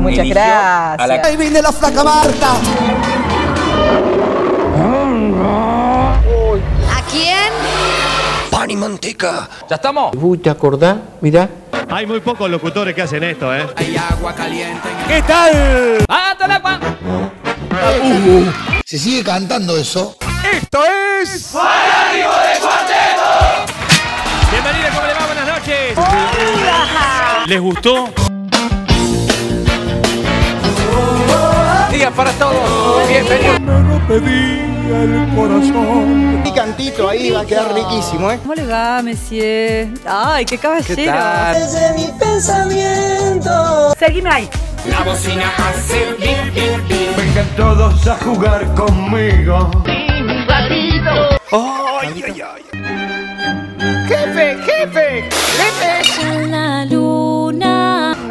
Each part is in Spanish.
Muchas Eligió gracias. la- Ahí viene la flaca Marta. ¿A quién? Pan y manteca. ¿Ya estamos? Uy, ¿te acordás? Mirá. Hay muy pocos locutores que hacen esto, ¿eh? ¿Qué tal? ¡Hágate el agua! Si sigue cantando eso. Esto es. Bienvenida, ¿Les gustó? Día para todos. Bienvenidos. Picantito ahí va a quedar riquísimo, ¿eh? ¿Cómo le va, monsieur? Ay, qué caballero. tal? Seguime ahí. La bocina hace bim, bim, bim. Vengan todos a jugar conmigo. ¡Jefe,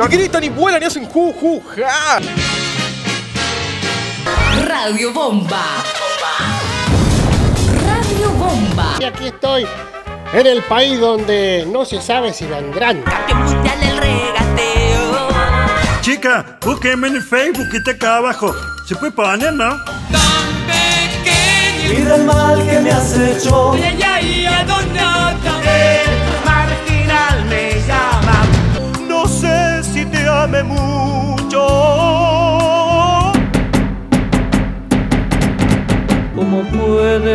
No gritan ni vuelan ni hacen ju, ju, ja. Radio Bomba. Radio Bomba. Y aquí estoy, en el país donde no se sabe si vendrán. El regateo. Chica, búsqueme en el Facebook que está acá abajo. ¿Se puede poner, no? Mira el mal que me has hecho. Marginal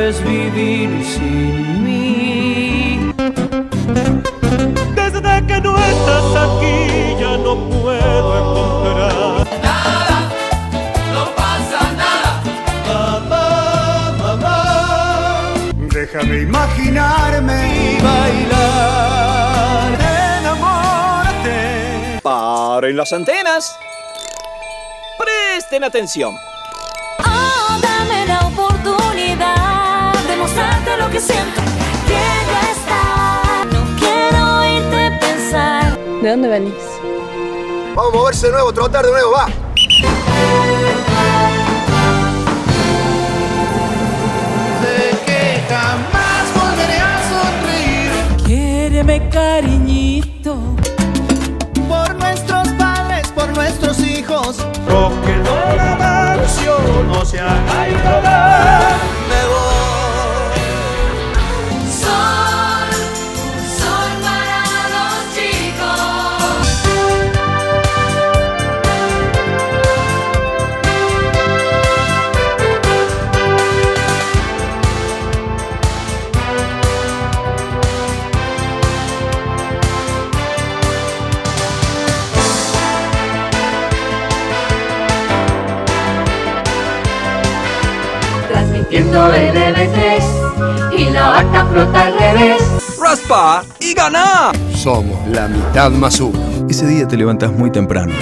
puedes vivir sin mí? Desde que no estás aquí ya no puedo encontrar. Déjame imaginarme y bailar. Enamórate. Paren las antenas. Presten atención. ¿De dónde venís? Vamos a moverse de nuevo, trotar de nuevo, va. Quiéreme, cariñito. Por nuestros padres, por nuestros hijos. Porque no la mansión no se haga Transmitiendo el TV3 y la vaca flota al revés. Raspa y gana. Somos la mitad más uno. Ese día te levantas muy temprano.